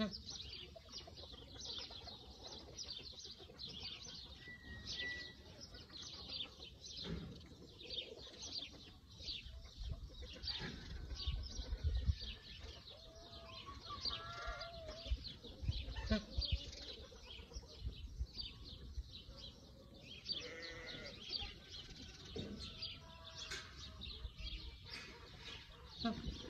うん嗯。